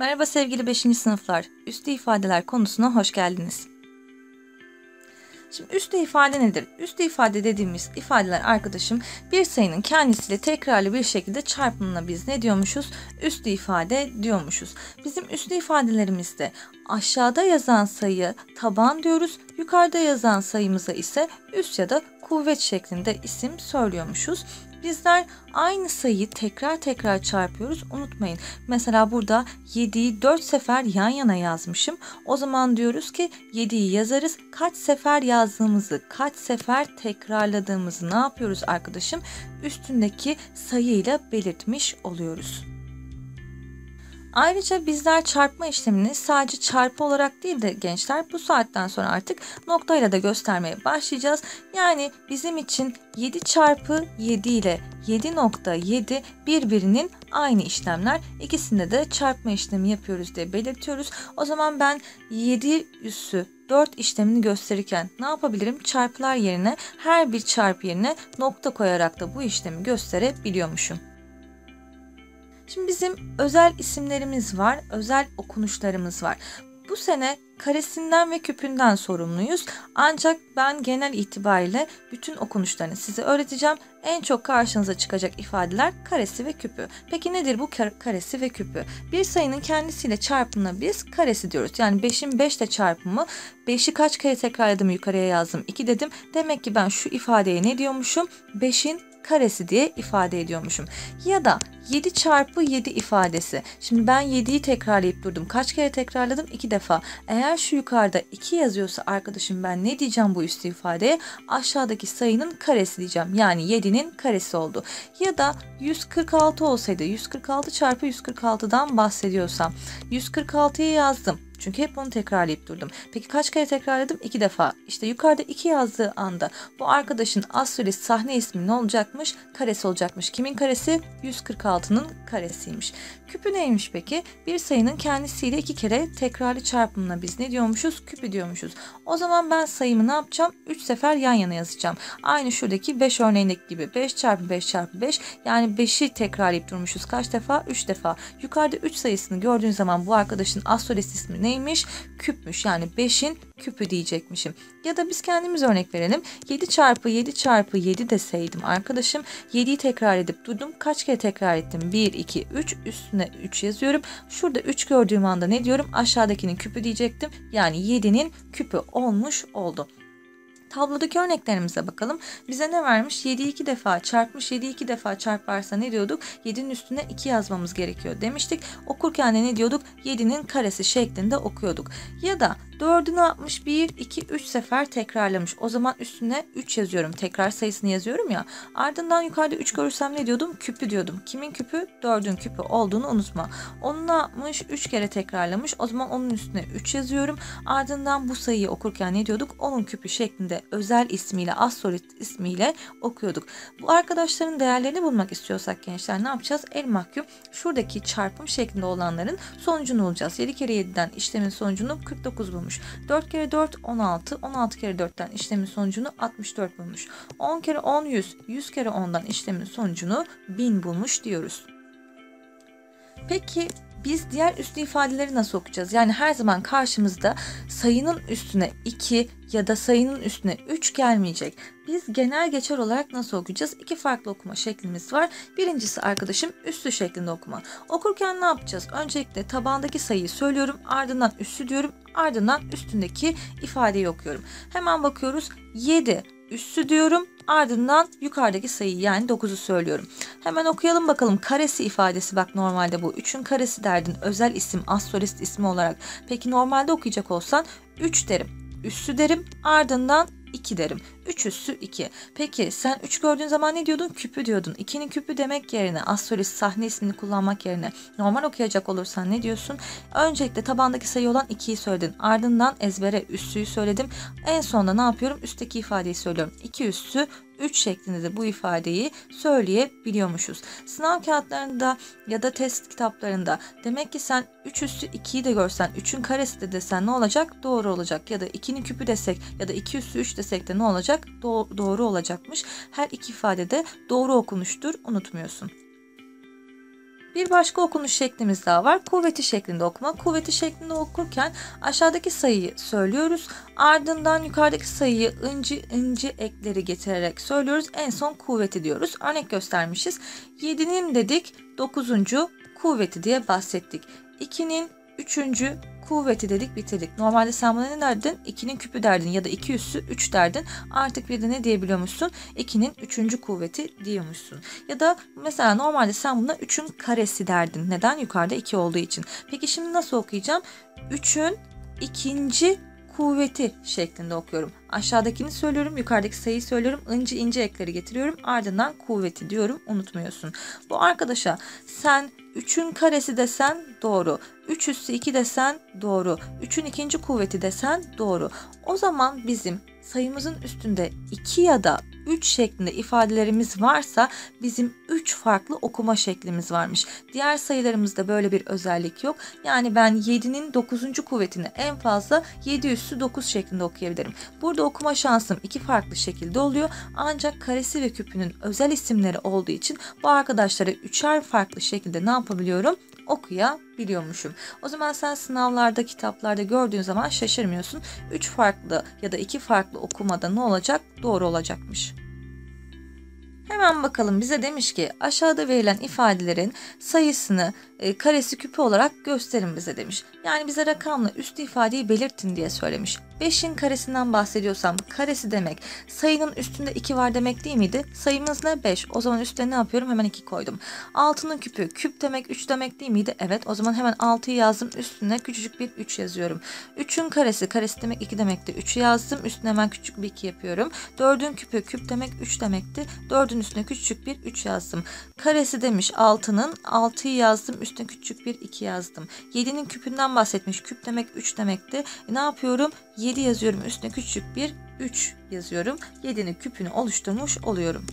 Merhaba sevgili 5. sınıflar. Üstü ifadeler konusuna hoş geldiniz. Şimdi üstü ifade nedir? Üstü ifade dediğimiz ifadeler arkadaşım bir sayının kendisiyle tekrarlı bir şekilde çarpımına biz ne diyormuşuz? Üstü ifade diyormuşuz. Bizim üstü ifadelerimizde aşağıda yazan sayı taban diyoruz. Yukarıda yazan sayımıza ise üst ya da kuvvet şeklinde isim söylüyormuşuz. Bizler aynı sayıyı tekrar tekrar çarpıyoruz. Unutmayın. Mesela burada 7'yi 4 sefer yan yana yazmışım. O zaman diyoruz ki 7'yi yazarız. Kaç sefer yazdığımızı, kaç sefer tekrarladığımızı ne yapıyoruz arkadaşım? Üstündeki sayıyla belirtmiş oluyoruz. Ayrıca bizler çarpma işlemini sadece çarpı olarak değil de gençler bu saatten sonra artık noktayla da göstermeye başlayacağız. Yani bizim için 7 çarpı 7 ile 7.7 birbirinin aynı işlemler. İkisinde de çarpma işlemi yapıyoruz diye belirtiyoruz. O zaman ben 7 üssü 4 işlemini gösterirken ne yapabilirim? Çarpılar yerine her bir çarpı yerine nokta koyarak da bu işlemi gösterebiliyormuşum. Şimdi bizim özel isimlerimiz var, özel okunuşlarımız var. Bu sene karesinden ve küpünden sorumluyuz. Ancak ben genel itibariyle bütün okunuşlarını size öğreteceğim. En çok karşınıza çıkacak ifadeler karesi ve küpü. Peki nedir bu karesi ve küpü? Bir sayının kendisiyle çarpımına biz karesi diyoruz. Yani 5'in 5 ile çarpımı 5'i kaç kere tekrarladım yukarıya yazdım 2 dedim. Demek ki ben şu ifadeye ne diyormuşum? 5'in karesi diye ifade ediyormuşum. Ya da 7 çarpı 7 ifadesi. Şimdi ben 7'yi tekrarlayıp durdum. Kaç kere tekrarladım? 2 defa. Eğer şu yukarıda 2 yazıyorsa arkadaşım ben ne diyeceğim bu üstü ifadeye? Aşağıdaki sayının karesi diyeceğim. Yani 7'nin karesi oldu. Ya da 146 olsaydı 146 çarpı 146'dan bahsediyorsam 146'yı yazdım. Çünkü hep onu tekrarlayıp durdum. Peki kaç kere tekrarladım? İki defa. İşte yukarıda iki yazdığı anda bu arkadaşın astrolist sahne ismi ne olacakmış? Karesi olacakmış. Kimin karesi? 146'nın karesiymiş. Küpü neymiş peki? Bir sayının kendisiyle iki kere tekrarlı çarpımına biz ne diyormuşuz? Küpü diyormuşuz. O zaman ben sayımı ne yapacağım? 3 sefer yan yana yazacağım. Aynı şuradaki 5 örneğindeki gibi 5 çarpı 5 çarpı 5 yani 5'i tekrarlayıp durmuşuz. Kaç defa? 3 defa. Yukarıda 3 sayısını gördüğün zaman bu arkadaşın astrolist ismi ne? neymiş? Küpmüş. Yani 5'in küpü diyecekmişim. Ya da biz kendimiz örnek verelim. 7 çarpı 7 çarpı 7 deseydim arkadaşım 7'yi tekrar edip durdum. Kaç kere tekrar ettim? 1, 2, 3 üstüne 3 yazıyorum. Şurada 3 gördüğüm anda ne diyorum? Aşağıdakinin küpü diyecektim. Yani 7'nin küpü olmuş oldu. Tablodaki örneklerimize bakalım. Bize ne vermiş? 7'yi 2 defa çarpmış. 7'yi 2 defa çarparsa ne diyorduk? 7'nin üstüne 2 yazmamız gerekiyor demiştik. Okurken de ne diyorduk? 7'nin karesi şeklinde okuyorduk. Ya da 4'ü ne yapmış? 1, 2, 3 sefer tekrarlamış. O zaman üstüne 3 yazıyorum. Tekrar sayısını yazıyorum ya. Ardından yukarıda 3 görürsem ne diyordum? Küpü diyordum. Kimin küpü? 4'ün küpü olduğunu unutma. Onu ne yapmış? 3 kere tekrarlamış. O zaman onun üstüne 3 yazıyorum. Ardından bu sayıyı okurken ne diyorduk? Onun küpü şeklinde özel ismiyle, astrolist ismiyle okuyorduk. Bu arkadaşların değerlerini bulmak istiyorsak gençler ne yapacağız? El mahkum şuradaki çarpım şeklinde olanların sonucunu bulacağız. 7 kere 7'den işlemin sonucunu 49 bulmuş bulmuş. 4 kere 4 16. 16 kere 4'ten işlemin sonucunu 64 bulmuş. 10 kere 10 100. 100 kere 10'dan işlemin sonucunu 1000 bulmuş diyoruz. Peki biz diğer üslü ifadeleri nasıl okuyacağız? Yani her zaman karşımızda sayının üstüne 2 ya da sayının üstüne 3 gelmeyecek. Biz genel geçer olarak nasıl okuyacağız? İki farklı okuma şeklimiz var. Birincisi arkadaşım üstü şeklinde okuma. Okurken ne yapacağız? Öncelikle tabandaki sayıyı söylüyorum. Ardından üstü diyorum. Ardından üstündeki ifadeyi okuyorum. Hemen bakıyoruz. 7 üssü diyorum. Ardından yukarıdaki sayıyı yani 9'u söylüyorum. Hemen okuyalım bakalım. Karesi ifadesi bak normalde bu. 3'ün karesi derdin özel isim, astrolist ismi olarak. Peki normalde okuyacak olsan 3 derim. Üssü derim. Ardından 2 derim. 3 üssü 2. Peki sen 3 gördüğün zaman ne diyordun? Küpü diyordun. 2'nin küpü demek yerine astrolist sahne ismini kullanmak yerine normal okuyacak olursan ne diyorsun? Öncelikle tabandaki sayı olan 2'yi söyledin. Ardından ezbere üssüyü söyledim. En sonunda ne yapıyorum? Üstteki ifadeyi söylüyorum. 2 üssü 3 şeklinde de bu ifadeyi söyleyebiliyormuşuz. Sınav kağıtlarında ya da test kitaplarında demek ki sen 3 üssü 2'yi de görsen 3'ün karesi de desen ne olacak? Doğru olacak. Ya da 2'nin küpü desek ya da 2 üssü 3 desek de ne olacak? Do- doğru olacakmış. Her iki ifade de doğru okunuştur. Unutmuyorsun. Bir başka okunuş şeklimiz daha var. Kuvveti şeklinde okuma. Kuvveti şeklinde okurken aşağıdaki sayıyı söylüyoruz. Ardından yukarıdaki sayıyı inci inci ekleri getirerek söylüyoruz. En son kuvveti diyoruz. Örnek göstermişiz. 7'nin dedik 9. kuvveti diye bahsettik. 2'nin 3 kuvveti dedik bitirdik. Normalde sen buna ne derdin? 2'nin küpü derdin ya da 2 üssü 3 derdin. Artık bir de ne diyebiliyormuşsun? 2'nin 3. kuvveti diyormuşsun. Ya da mesela normalde sen buna 3'ün karesi derdin. Neden? Yukarıda 2 olduğu için. Peki şimdi nasıl okuyacağım? 3'ün ikinci kuvveti şeklinde okuyorum. Aşağıdakini söylüyorum, yukarıdaki sayıyı söylüyorum, ince ince ekleri getiriyorum. Ardından kuvveti diyorum, unutmuyorsun. Bu arkadaşa sen 3'ün karesi desen doğru. 3 üssü 2 desen doğru. 3'ün ikinci kuvveti desen doğru. O zaman bizim sayımızın üstünde 2 ya da 3 şeklinde ifadelerimiz varsa bizim 3 farklı okuma şeklimiz varmış. Diğer sayılarımızda böyle bir özellik yok. Yani ben 7'nin 9. kuvvetini en fazla 7 üssü 9 şeklinde okuyabilirim. Burada okuma şansım iki farklı şekilde oluyor. Ancak karesi ve küpünün özel isimleri olduğu için bu arkadaşları üçer farklı şekilde ne yapabiliyorum? Okuyabiliyormuşum. O zaman sen sınavlarda, kitaplarda gördüğün zaman şaşırmıyorsun. 3 farklı ya da 2 farklı okumada ne olacak? Doğru olacakmış. Hemen bakalım bize demiş ki aşağıda verilen ifadelerin sayısını e, karesi küpü olarak gösterin bize demiş. Yani bize rakamla üst ifadeyi belirtin diye söylemiş. 5'in karesinden bahsediyorsam karesi demek sayının üstünde 2 var demek değil miydi? Sayımız ne? 5. O zaman üstüne ne yapıyorum? Hemen 2 koydum. 6'nın küpü küp demek 3 demek değil miydi? Evet. O zaman hemen 6'yı yazdım. Üstüne küçücük bir 3 yazıyorum. 3'ün karesi karesi demek 2 demekti. 3'ü yazdım. Üstüne hemen küçük bir 2 yapıyorum. 4'ün küpü küp demek 3 demekti. 4'ün üstüne küçük bir 3 yazdım. Karesi demiş 6'nın 6'yı yazdım. Üstüne küçük bir 2 yazdım. 7'nin küpünden bahsetmiş. Küp demek 3 demekti. E, ne yapıyorum? 7 yazıyorum. Üstüne küçük bir 3 yazıyorum. 7'nin küpünü oluşturmuş oluyorum.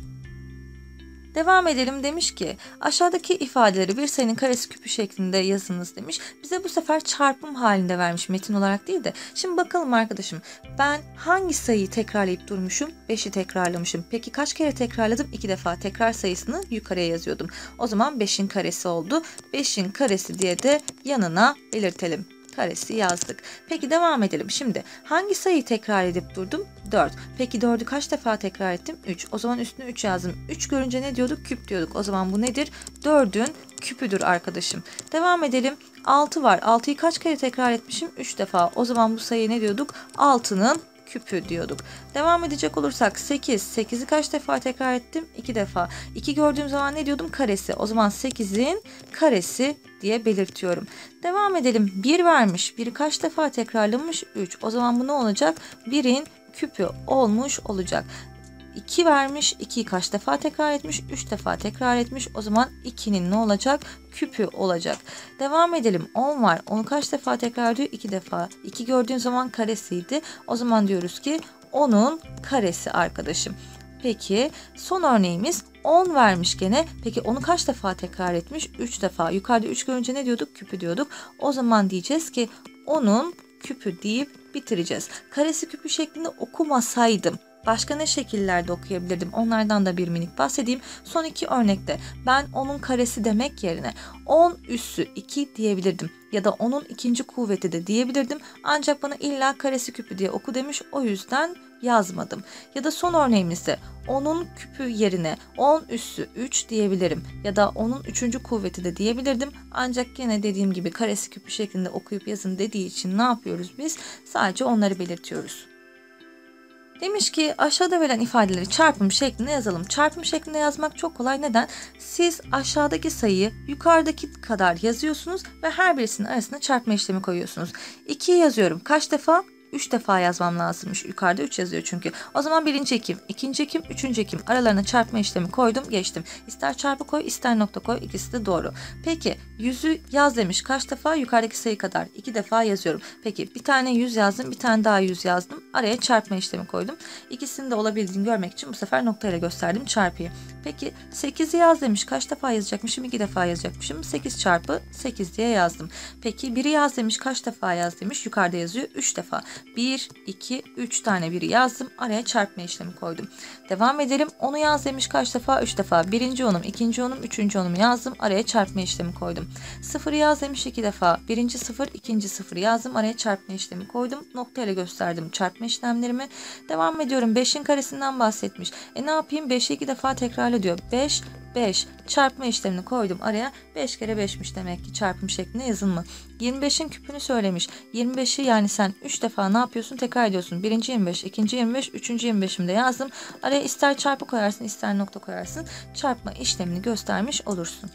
Devam edelim demiş ki aşağıdaki ifadeleri bir sayının karesi küpü şeklinde yazınız demiş. Bize bu sefer çarpım halinde vermiş metin olarak değil de. Şimdi bakalım arkadaşım ben hangi sayıyı tekrarlayıp durmuşum? 5'i tekrarlamışım. Peki kaç kere tekrarladım? 2 defa tekrar sayısını yukarıya yazıyordum. O zaman 5'in karesi oldu. 5'in karesi diye de yanına belirtelim karesi yazdık. Peki devam edelim. Şimdi hangi sayıyı tekrar edip durdum? 4. Peki 4'ü kaç defa tekrar ettim? 3. O zaman üstüne 3 yazdım. 3 görünce ne diyorduk? Küp diyorduk. O zaman bu nedir? 4'ün küpüdür arkadaşım. Devam edelim. 6 var. 6'yı kaç kere tekrar etmişim? 3 defa. O zaman bu sayı ne diyorduk? 6'nın küpü diyorduk. Devam edecek olursak 8. 8'i kaç defa tekrar ettim? 2 defa. 2 gördüğüm zaman ne diyordum? Karesi. O zaman 8'in karesi diye belirtiyorum. Devam edelim. 1 vermiş. 1'i kaç defa tekrarlamış? 3. O zaman bu ne olacak? 1'in küpü olmuş olacak. 2 vermiş. 2'yi kaç defa tekrar etmiş? 3 defa tekrar etmiş. O zaman 2'nin ne olacak? Küpü olacak. Devam edelim. 10 var. Onu kaç defa tekrar ediyor? 2 defa. 2 gördüğün zaman karesiydi. O zaman diyoruz ki 10'un karesi arkadaşım. Peki son örneğimiz 10 vermiş gene. Peki onu kaç defa tekrar etmiş? 3 defa. Yukarıda 3 görünce ne diyorduk? Küpü diyorduk. O zaman diyeceğiz ki onun küpü deyip bitireceğiz. Karesi küpü şeklinde okumasaydım Başka ne şekillerde okuyabilirdim? Onlardan da bir minik bahsedeyim. Son iki örnekte ben onun karesi demek yerine 10 üssü 2 diyebilirdim. Ya da onun ikinci kuvveti de diyebilirdim. Ancak bana illa karesi küpü diye oku demiş. O yüzden yazmadım. Ya da son örneğimizde onun küpü yerine 10 üssü 3 diyebilirim. Ya da onun üçüncü kuvveti de diyebilirdim. Ancak yine dediğim gibi karesi küpü şeklinde okuyup yazın dediği için ne yapıyoruz biz? Sadece onları belirtiyoruz. Demiş ki aşağıda verilen ifadeleri çarpım şeklinde yazalım. Çarpım şeklinde yazmak çok kolay. Neden? Siz aşağıdaki sayıyı yukarıdaki kadar yazıyorsunuz ve her birisinin arasına çarpma işlemi koyuyorsunuz. 2'yi yazıyorum. Kaç defa? 3 defa yazmam lazımmış. Yukarıda 3 yazıyor çünkü. O zaman birinci ekim, ikinci ekim, üçüncü ekim aralarına çarpma işlemi koydum geçtim. İster çarpı koy ister nokta koy ikisi de doğru. Peki yüzü yaz demiş. Kaç defa? Yukarıdaki sayı kadar. 2 defa yazıyorum. Peki bir tane yüz yazdım bir tane daha yüz yazdım. Araya çarpma işlemi koydum. İkisini de olabildiğini görmek için bu sefer noktayla gösterdim çarpıyı. Peki 8'i yaz demiş. Kaç defa yazacakmışım? 2 defa yazacakmışım. 8 çarpı 8 diye yazdım. Peki 1'i yaz demiş. Kaç defa yaz demiş? Yukarıda yazıyor. 3 defa. 1, 2, 3 tane biri yazdım. Araya çarpma işlemi koydum. Devam edelim. Onu yaz demiş kaç defa? 3 defa. Birinci onum, ikinci onum, üçüncü onum yazdım. Araya çarpma işlemi koydum. Sıfırı yaz demiş 2 defa. Birinci sıfır, ikinci sıfır yazdım. Araya çarpma işlemi koydum. Nokta ile gösterdim çarpma işlemlerimi. Devam ediyorum. 5'in karesinden bahsetmiş. E ne yapayım? 5'i 2 defa tekrarla diyor. 5, 5 çarpma işlemini koydum araya 5 kere 5'miş demek ki çarpım şeklinde yazılma. 25'in küpünü söylemiş. 25'i yani sen 3 ne yapıyorsun tekrar ediyorsun. Birinci 25, ikinci 25, üçüncü 25'imi de yazdım. Araya ister çarpı koyarsın ister nokta koyarsın. Çarpma işlemini göstermiş olursun.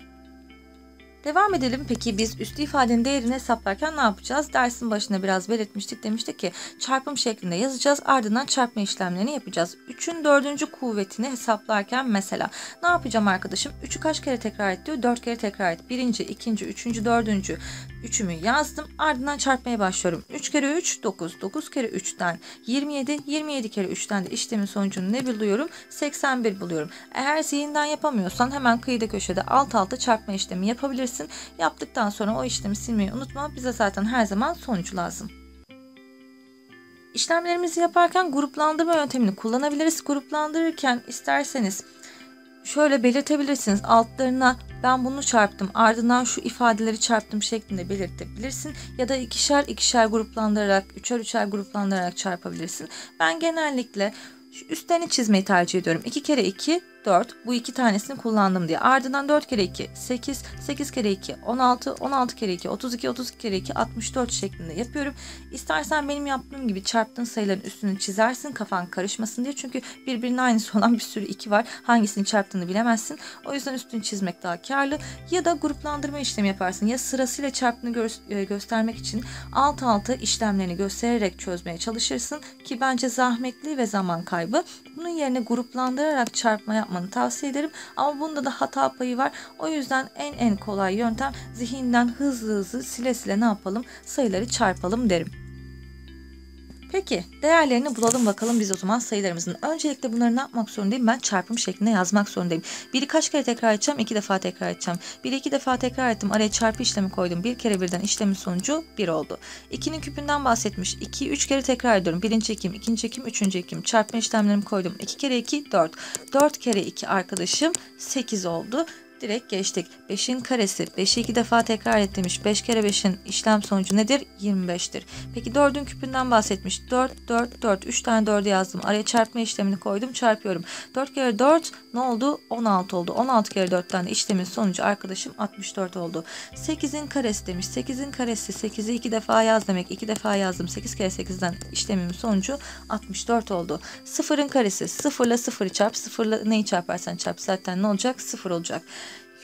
Devam edelim. Peki biz üstü ifadenin değerini hesaplarken ne yapacağız? Dersin başında biraz belirtmiştik. Demiştik ki çarpım şeklinde yazacağız. Ardından çarpma işlemlerini yapacağız. 3'ün dördüncü kuvvetini hesaplarken mesela ne yapacağım arkadaşım? 3'ü kaç kere tekrar et diyor? 4 kere tekrar et. Birinci, ikinci, üçüncü, dördüncü. 3'ümü yazdım. Ardından çarpmaya başlıyorum. 3 kere 3 9. 9 kere 3'ten 27. 27 kere 3'ten de işlemin sonucunu ne buluyorum? 81 buluyorum. Eğer zihinden yapamıyorsan hemen kıyıda köşede alt alta çarpma işlemi yapabilirsin. Yaptıktan sonra o işlemi silmeyi unutma. Bize zaten her zaman sonuç lazım. İşlemlerimizi yaparken gruplandırma yöntemini kullanabiliriz. Gruplandırırken isterseniz şöyle belirtebilirsiniz. Altlarına ben bunu çarptım ardından şu ifadeleri çarptım şeklinde belirtebilirsin. Ya da ikişer ikişer gruplandırarak, üçer üçer gruplandırarak çarpabilirsin. Ben genellikle üstlerini çizmeyi tercih ediyorum. 2 kere 2 4. Bu iki tanesini kullandım diye. Ardından 4 kere 2 8. 8 kere 2 16. 16 kere 2 32. 32 kere 2 64 şeklinde yapıyorum. İstersen benim yaptığım gibi çarptığın sayıların üstünü çizersin kafan karışmasın diye. Çünkü birbirinin aynısı olan bir sürü 2 var. Hangisini çarptığını bilemezsin. O yüzden üstünü çizmek daha karlı. Ya da gruplandırma işlemi yaparsın. Ya sırasıyla çarptığını gö e, göstermek için alt alta işlemlerini göstererek çözmeye çalışırsın. Ki bence zahmetli ve zaman kaybı. Bunun yerine gruplandırarak çarpma yapmanı tavsiye ederim. Ama bunda da hata payı var. O yüzden en en kolay yöntem zihinden hızlı hızlı sile sile ne yapalım sayıları çarpalım derim. Peki değerlerini bulalım bakalım biz o zaman sayılarımızın. Öncelikle bunları ne yapmak zorundayım? Ben çarpım şeklinde yazmak zorundayım. Biri kaç kere tekrar edeceğim? İki defa tekrar edeceğim. Biri iki defa tekrar ettim. Araya çarpı işlemi koydum. Bir kere birden işlemin sonucu bir oldu. İkinin küpünden bahsetmiş. İki, üç kere tekrar ediyorum. Birinci ekim, ikinci ekim, üçüncü ekim. Çarpma işlemlerimi koydum. İki kere iki, dört. Dört kere iki arkadaşım sekiz oldu direkt geçtik. 5'in karesi 5'i 2 defa tekrar et demiş. 5 kere 5'in işlem sonucu nedir? 25'tir. Peki 4'ün küpünden bahsetmiş. 4, 4, 4. 3 tane 4'ü yazdım. Araya çarpma işlemini koydum. Çarpıyorum. 4 kere 4 ne oldu? 16 oldu. 16 kere 4'ten de işlemin sonucu arkadaşım 64 oldu. 8'in karesi demiş. 8'in karesi 8'i 2 defa yaz demek. 2 defa yazdım. 8 kere 8'den işlemimin sonucu 64 oldu. 0'ın karesi 0 ile 0'ı çarp. 0 ile neyi çarparsan çarp. Zaten ne olacak? 0 olacak.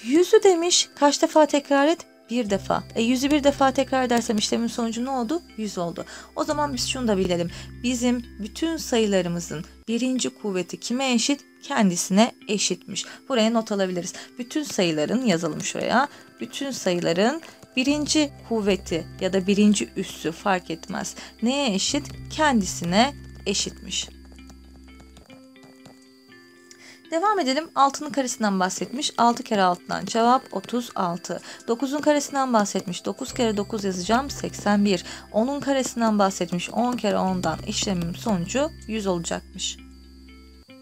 Yüzü demiş kaç defa tekrar et? Bir defa. E yüzü bir defa tekrar edersem işlemin sonucu ne oldu? Yüz oldu. O zaman biz şunu da bilelim. Bizim bütün sayılarımızın birinci kuvveti kime eşit? Kendisine eşitmiş. Buraya not alabiliriz. Bütün sayıların yazalım şuraya. Bütün sayıların birinci kuvveti ya da birinci üssü fark etmez. Neye eşit? Kendisine eşitmiş. Devam edelim. 6'nın karesinden bahsetmiş. 6 kere 6'dan cevap 36. 9'un karesinden bahsetmiş. 9 kere 9 yazacağım 81. 10'un karesinden bahsetmiş. 10 kere 10'dan işlemim sonucu 100 olacakmış.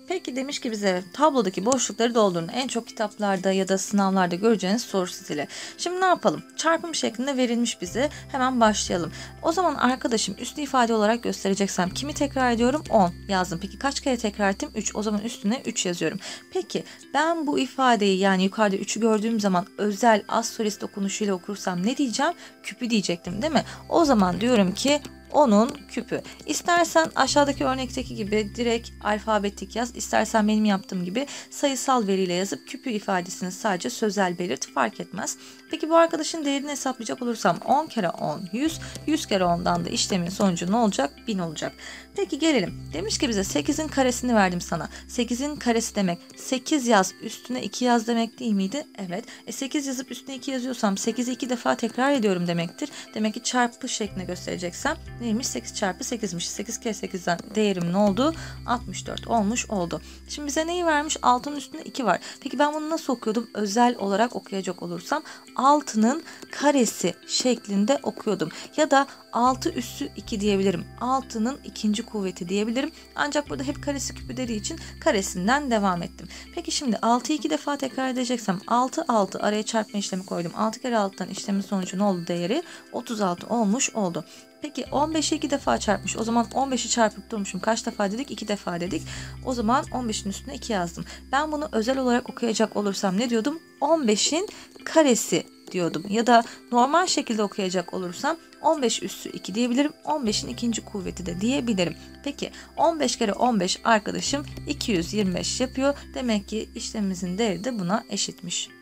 Peki demiş ki bize tablodaki boşlukları doldurun. En çok kitaplarda ya da sınavlarda göreceğiniz soru stili. Şimdi ne yapalım? Çarpım şeklinde verilmiş bize. Hemen başlayalım. O zaman arkadaşım üstü ifade olarak göstereceksem kimi tekrar ediyorum? 10 yazdım. Peki kaç kere tekrar ettim? 3. O zaman üstüne 3 yazıyorum. Peki ben bu ifadeyi yani yukarıda 3'ü gördüğüm zaman özel az solist okunuşuyla okursam ne diyeceğim? Küpü diyecektim değil mi? O zaman diyorum ki onun küpü. İstersen aşağıdaki örnekteki gibi direkt alfabetik yaz. İstersen benim yaptığım gibi sayısal veriyle yazıp küpü ifadesini sadece sözel belirt fark etmez. Peki bu arkadaşın değerini hesaplayacak olursam 10 kere 10 100. 100 kere 10'dan da işlemin sonucu ne olacak? 1000 olacak. Peki gelelim. Demiş ki bize 8'in karesini verdim sana. 8'in karesi demek 8 yaz üstüne 2 yaz demek değil miydi? Evet. E 8 yazıp üstüne 2 yazıyorsam 8'i 2 defa tekrar ediyorum demektir. Demek ki çarpı şeklinde göstereceksem neymiş? 8 çarpı 8'miş. 8 kere 8'den değerim ne oldu? 64 olmuş oldu. Şimdi bize neyi vermiş? 6'nın üstünde 2 var. Peki ben bunu nasıl okuyordum? Özel olarak okuyacak olursam 6'nın karesi şeklinde okuyordum. Ya da 6 üssü 2 diyebilirim. 6'nın ikinci kuvveti diyebilirim. Ancak burada hep karesi küpü dediği için karesinden devam ettim. Peki şimdi 6'yı 2 defa tekrar edeceksem 6 6 araya çarpma işlemi koydum. 6 kere 6'dan işlemin sonucu ne oldu değeri? 36 olmuş oldu. Peki 15'i 2 defa çarpmış. O zaman 15'i çarpıp durmuşum. Kaç defa dedik? 2 defa dedik. O zaman 15'in üstüne 2 yazdım. Ben bunu özel olarak okuyacak olursam ne diyordum? 15'in karesi diyordum. Ya da normal şekilde okuyacak olursam 15 üssü 2 diyebilirim. 15'in ikinci kuvveti de diyebilirim. Peki 15 kere 15 arkadaşım 225 yapıyor. Demek ki işlemimizin değeri de buna eşitmiş.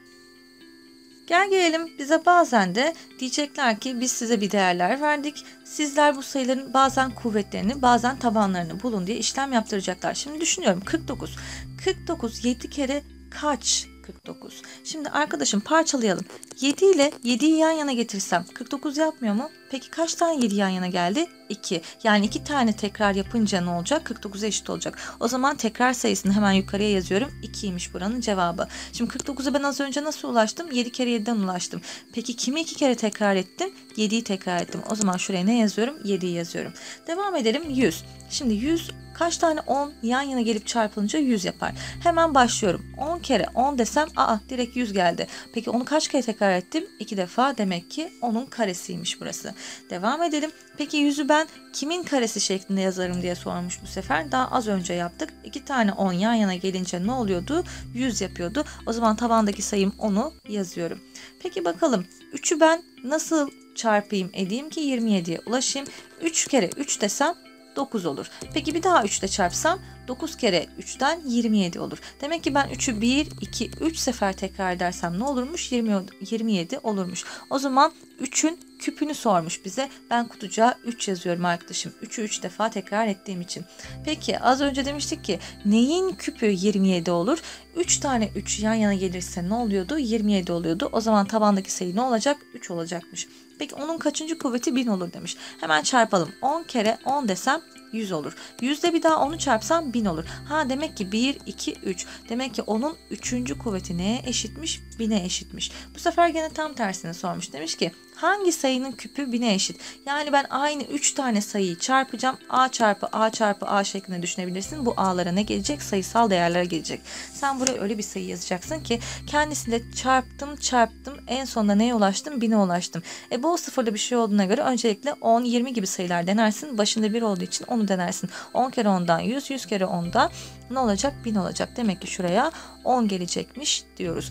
Gel gelelim bize bazen de diyecekler ki biz size bir değerler verdik. Sizler bu sayıların bazen kuvvetlerini bazen tabanlarını bulun diye işlem yaptıracaklar. Şimdi düşünüyorum 49. 49 7 kere kaç 49. Şimdi arkadaşım parçalayalım. 7 ile 7'yi yan yana getirsem 49 yapmıyor mu? Peki kaç tane 7 yan yana geldi? 2. Yani 2 tane tekrar yapınca ne olacak? 49'a eşit olacak. O zaman tekrar sayısını hemen yukarıya yazıyorum. 2'ymiş buranın cevabı. Şimdi 49'a ben az önce nasıl ulaştım? 7 kere 7'den ulaştım. Peki kimi 2 kere tekrar ettim? 7'yi tekrar ettim. O zaman şuraya ne yazıyorum? 7'yi yazıyorum. Devam edelim. 100. Şimdi 100 kaç tane 10 yan yana gelip çarpılınca 100 yapar. Hemen başlıyorum. 10 kere 10 desem aa direkt 100 geldi. Peki onu kaç kere tekrar ettim? 2 defa demek ki onun karesiymiş burası. Devam edelim. Peki 100'ü ben kimin karesi şeklinde yazarım diye sormuş bu sefer. Daha az önce yaptık. 2 tane 10 yan yana gelince ne oluyordu? 100 yapıyordu. O zaman tabandaki sayım 10'u yazıyorum. Peki bakalım 3'ü ben nasıl çarpayım edeyim ki 27'ye ulaşayım. 3 kere 3 desem 9 olur. Peki bir daha 3 ile çarpsam 9 kere 3'ten 27 olur. Demek ki ben 3'ü 1, 2, 3 sefer tekrar edersem ne olurmuş? 20, 27 olurmuş. O zaman 3'ün küpünü sormuş bize. Ben kutucuğa 3 yazıyorum arkadaşım. 3'ü 3 defa tekrar ettiğim için. Peki az önce demiştik ki neyin küpü 27 olur? 3 tane 3 yan yana gelirse ne oluyordu? 27 oluyordu. O zaman tabandaki sayı ne olacak? 3 olacakmış. Peki onun kaçıncı kuvveti 1000 olur demiş. Hemen çarpalım. 10 kere 10 desem 100 olur. 100 de bir daha onu çarpsam 1000 olur. Ha demek ki 1, 2, 3. Demek ki onun 3. kuvveti neye eşitmiş? 1000'e eşitmiş. Bu sefer gene tam tersini sormuş. Demiş ki hangi sayının küpü 1000'e eşit? Yani ben aynı 3 tane sayıyı çarpacağım. A çarpı A çarpı A şeklinde düşünebilirsin. Bu A'lara ne gelecek? Sayısal değerlere gelecek. Sen buraya öyle bir sayı yazacaksın ki kendisiyle çarptım çarptım en sonunda neye ulaştım? 1000'e ulaştım. E bol sıfırlı bir şey olduğuna göre öncelikle 10, 20 gibi sayılar denersin. Başında 1 olduğu için onu denersin. 10 kere 10'dan 100, 100 kere 10'da ne olacak? 1000 olacak. Demek ki şuraya 10 gelecekmiş diyoruz.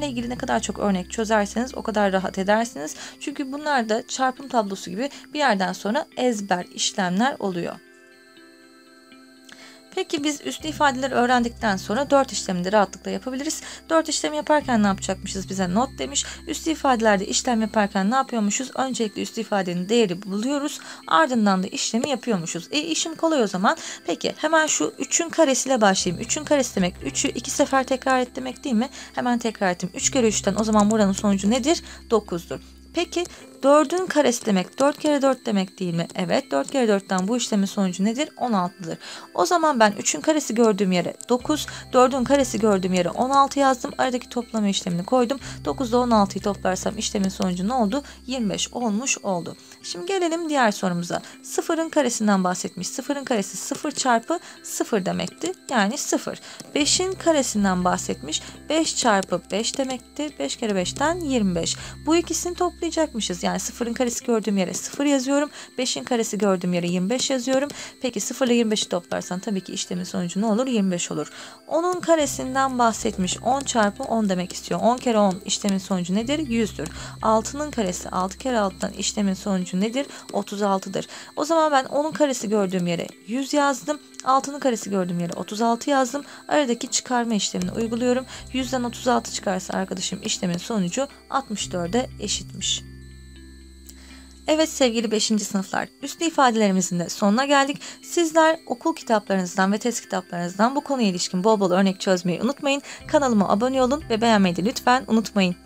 Bunlarla ilgili ne kadar çok örnek çözerseniz o kadar rahat edersiniz. Çünkü bunlar da çarpım tablosu gibi bir yerden sonra ezber işlemler oluyor. Peki biz üslü ifadeleri öğrendikten sonra 4 işlemi de rahatlıkla yapabiliriz. 4 işlemi yaparken ne yapacakmışız bize not demiş. Üslü ifadelerde işlem yaparken ne yapıyormuşuz? Öncelikle üslü ifadenin değeri buluyoruz. Ardından da işlemi yapıyormuşuz. E işim kolay o zaman. Peki hemen şu 3'ün karesiyle başlayayım. 3'ün karesi demek 3'ü 2 sefer tekrar et demek değil mi? Hemen tekrar ettim. 3 kere 3'ten o zaman buranın sonucu nedir? 9'dur. Peki 4'ün karesi demek 4 kere 4 demek değil mi? Evet 4 kere 4'ten bu işlemin sonucu nedir? 16'dır. O zaman ben 3'ün karesi gördüğüm yere 9, 4'ün karesi gördüğüm yere 16 yazdım. Aradaki toplama işlemini koydum. 9 ile 16'yı toplarsam işlemin sonucu ne oldu? 25 olmuş oldu. Şimdi gelelim diğer sorumuza. 0'ın karesinden bahsetmiş. 0'ın karesi 0 çarpı 0 demekti. Yani 0. 5'in karesinden bahsetmiş. 5 çarpı 5 demekti. 5 kere 5'ten 25. Bu ikisini toplayacakmışız. Yani yani sıfırın karesi gördüğüm yere 0 yazıyorum. 5'in karesi gördüğüm yere 25 yazıyorum. Peki 0 ile 25'i toplarsan tabii ki işlemin sonucu ne olur? 25 olur. 10'un karesinden bahsetmiş. 10 çarpı 10 demek istiyor. 10 kere 10 işlemin sonucu nedir? 100'dür. 6'nın karesi 6 kere 6'dan işlemin sonucu nedir? 36'dır. O zaman ben 10'un karesi gördüğüm yere 100 yazdım. 6'nın karesi gördüğüm yere 36 yazdım. Aradaki çıkarma işlemini uyguluyorum. 100'den 36 çıkarsa arkadaşım işlemin sonucu 64'e eşitmiş. Evet sevgili 5. sınıflar, üslü ifadelerimizin de sonuna geldik. Sizler okul kitaplarınızdan ve test kitaplarınızdan bu konuya ilişkin bol bol örnek çözmeyi unutmayın. Kanalıma abone olun ve beğenmeyi de lütfen unutmayın.